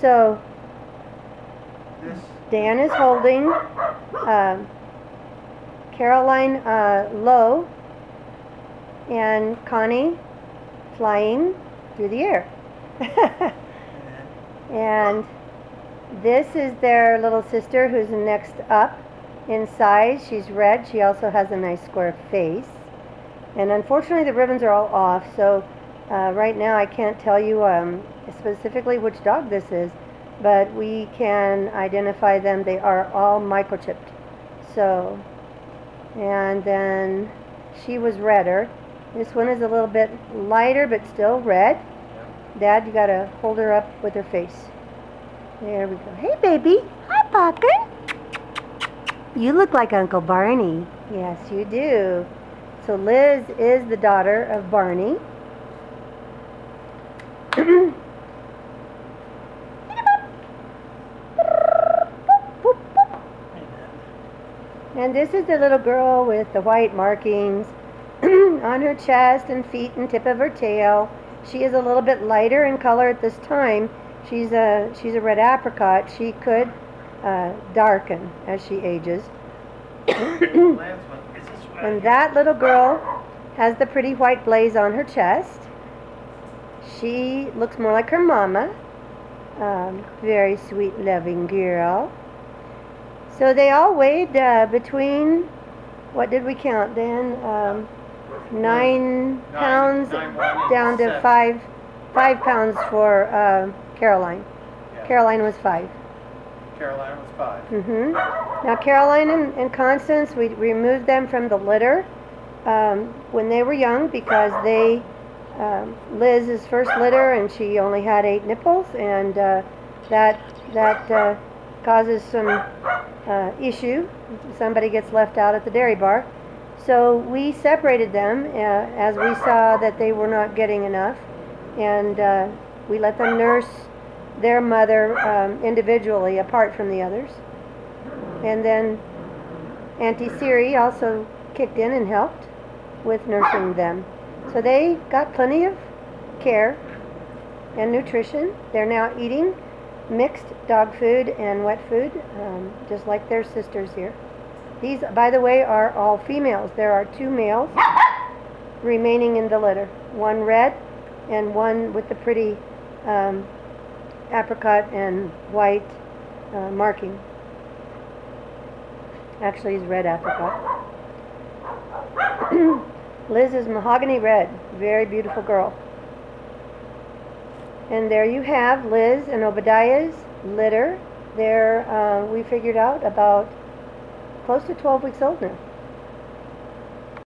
So Dan is holding um, Caroline uh, low and Connie flying through the air. and and this is their little sister who's next up in size. She's red. She also has a nice square face. And unfortunately, the ribbons are all off, so uh, right now I can't tell you um, specifically which dog this is, but we can identify them. They are all microchipped. So, and then she was redder. This one is a little bit lighter, but still red. Dad, you gotta hold her up with her face. There we go. Hey, baby. Hi, Parker. You look like Uncle Barney. Yes, you do. So Liz is the daughter of Barney. And this is the little girl with the white markings on her chest and feet and tip of her tail. She is a little bit lighter in color at this time. She's a she's a red apricot. She could uh, darken as she ages. last one, is this what I And that little girl has the pretty white blaze on her chest. She looks more like her mama. Um, very sweet, loving girl. So they all weighed uh, between, what did we count then? Um, nine pounds nine down to seven. five, five pounds for uh, Caroline. Yeah. Caroline was five. Caroline was five. hmm Now Caroline and, and Constance, we removed them from the litter um, when they were young because they, um, Liz's first litter and she only had eight nipples and uh, that, that uh, causes some uh, issue. Somebody gets left out at the dairy bar. So we separated them uh, as we saw that they were not getting enough and uh, we let them nurse their mother um, individually apart from the others. And then Auntie Siri also kicked in and helped with nursing them. So they got plenty of care and nutrition. They're now eating mixed dog food and wet food, um, just like their sisters here. These, by the way, are all females. There are two males remaining in the litter. One red and one with the pretty um, apricot and white uh, marking. Actually, it's red apricot. Liz is mahogany red. Very beautiful girl. And there you have Liz and Obadiah's litter. They're, uh, we figured out, about close to 12 weeks old now.